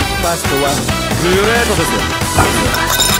ファストはグレートですよ。